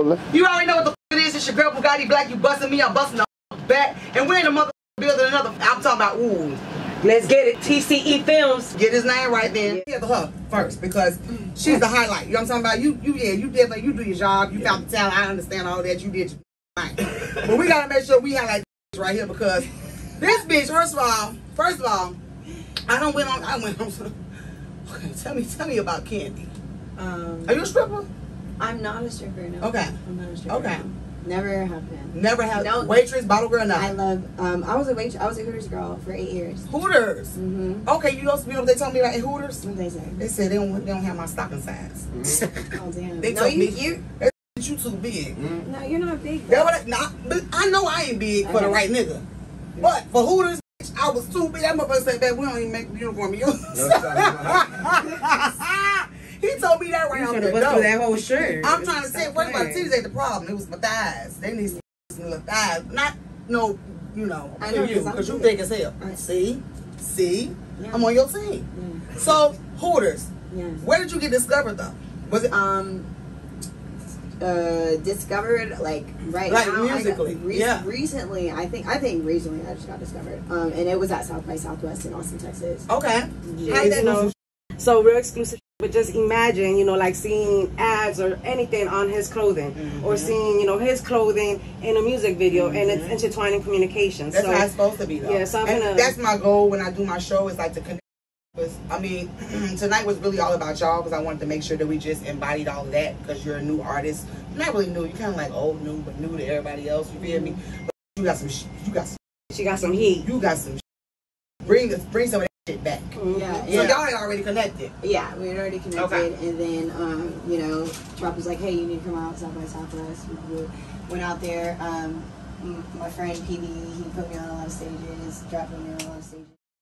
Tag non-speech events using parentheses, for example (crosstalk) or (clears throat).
You already know what the f- it is. It's your girl Bugatti Black. You busting me, I'm busting the back. And we're in the mother building another. I'm talking about, ooh. Let's get it. TCE Films. Get his name right then. Yeah. her first because she's the highlight. You know what I'm talking about? You, you, yeah, you definitely, you do your job. You found the talent. I understand all that. You did your right. But we gotta make sure we highlight this (laughs) right here because this bitch, first of all, first of all, I don't went on, I went on. (laughs) Okay, tell me, tell me about Candy. Um, Are you a stripper? I'm not a stripper. No. Okay. I'm not a stripper. Okay. no. Never have been. Never had No. waitress, bottle girl, no. I love. Um, I was a wait. I was a Hooters girl for eight years. Hooters. Mm-hmm. Okay, you know, you know what they told me about Hooters? What they say? They said they don't, they don't have my stocking size. (laughs) Oh damn. They no, told you, me you. they said you too big. No, you're not big. That though. what I, nah, but I know I ain't big for the right nigga. But for Hooters, I was too big. That motherfucker said, "Babe, we don't even make the uniform use." he told me that right You off should the have busted through that whole shirt. I'm trying to say, Stop first of all, titties ain't the problem. It was my thighs. They need some little thighs, not no, you know, I for know, you 'cause I'm because you big. think as hell. Right. See, see, Yeah. I'm on your team. Yeah. So Hooters, Yeah. where did you get discovered though? Was it Um. Uh, discovered like right Like now. I got- musically, re- yeah. Recently, I think I think recently I just got discovered. Um, and it was at South by Southwest in Austin, Texas. okay? Yeah, How did that know, so real exclusive. But just imagine, you know, like seeing ads or anything on his clothing, Mm-hmm. or seeing, you know, his clothing in a music video, and it's intertwining communication. That's so, how it's supposed to be, though. Yeah, so I'm and gonna- that's my goal when I do my show is like to connect. With, I mean, (clears throat) tonight was really all about y'all because I wanted to make sure that we just embodied all of that because you're a new artist. Not really new. You're kind of like old new, but new to everybody else. You feel me? But you got some. sh- You got some. she got some heat. You got some. sh- Bring this. Bring some of shit back. Yeah. So and- y'all had already connected. Yeah, we had already connected, Okay. and then um, you know, Trap was like, "Hey, you need to come out South by Southwest." We we went out there. Um, my friend PB, he put me on a lot of stages, dropped me on a lot of stages.